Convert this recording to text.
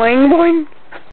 Boing, boing.